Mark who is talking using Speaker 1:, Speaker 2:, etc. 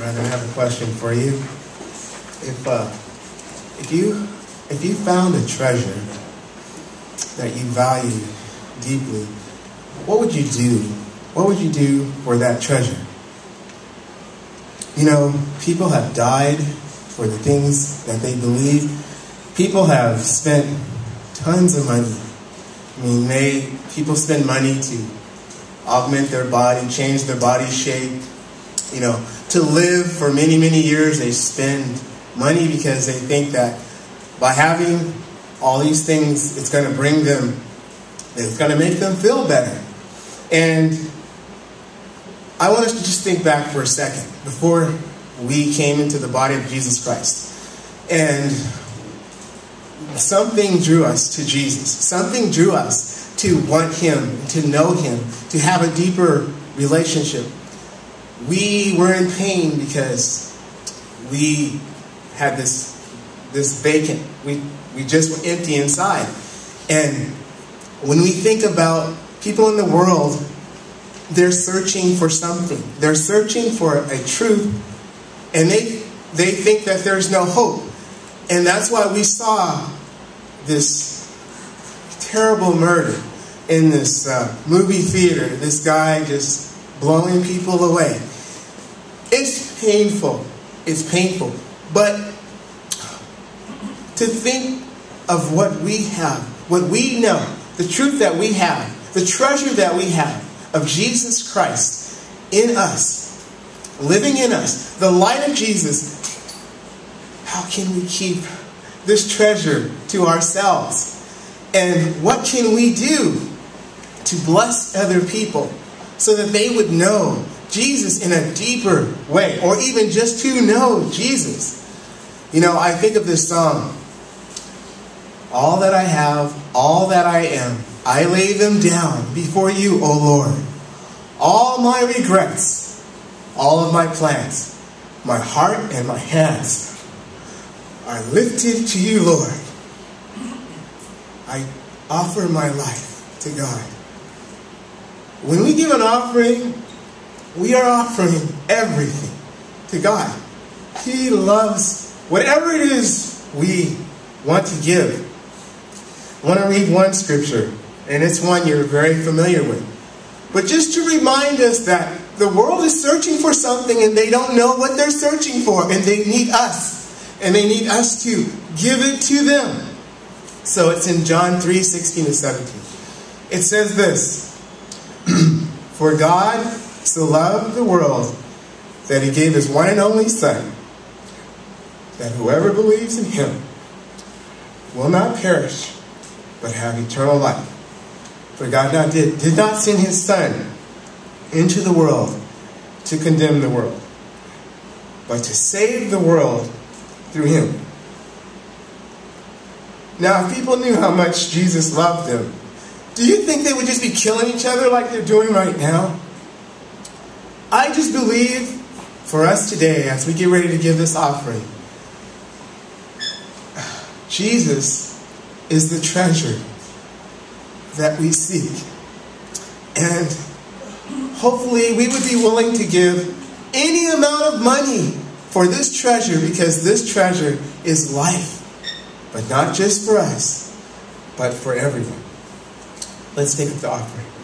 Speaker 1: Brethren, I have a question for you. If uh, if you if you found a treasure that you value deeply, what would you do? What would you do for that treasure? You know, people have died for the things that they believe. People have spent tons of money. I mean, they people spend money to augment their body, change their body shape. You know, to live for many, many years, they spend money because they think that by having all these things, it's going to bring them, it's going to make them feel better. And I want us to just think back for a second before we came into the body of Jesus Christ. And something drew us to Jesus. Something drew us to want Him, to know Him, to have a deeper relationship. We were in pain because we had this, this vacant. We, we just were empty inside. And when we think about people in the world, they're searching for something. They're searching for a truth, and they, they think that there's no hope. And that's why we saw this terrible murder in this uh, movie theater. This guy just blowing people away. It's painful. It's painful. But to think of what we have, what we know, the truth that we have, the treasure that we have of Jesus Christ in us, living in us, the light of Jesus, how can we keep this treasure to ourselves? And what can we do to bless other people so that they would know Jesus in a deeper way, or even just to know Jesus? You know, I think of this song All that I have, all that I am, I lay them down before you, O Lord. All my regrets, all of my plans, my heart and my hands are lifted to you, Lord. I offer my life to God. When we give an offering, we are offering everything to God. He loves whatever it is we want to give. I want to read one scripture, and it's one you're very familiar with. But just to remind us that the world is searching for something and they don't know what they're searching for, and they need us and they need us to give it to them. So it's in John 3 16 to 17. It says this For God so loved the world that he gave his one and only Son, that whoever believes in him will not perish, but have eternal life. For God not did, did not send his Son into the world to condemn the world, but to save the world through him. Now, if people knew how much Jesus loved them, do you think they would just be killing each other like they're doing right now? I just believe for us today, as we get ready to give this offering, Jesus is the treasure that we seek. And hopefully, we would be willing to give any amount of money for this treasure because this treasure is life. But not just for us, but for everyone. Let's take up the offering.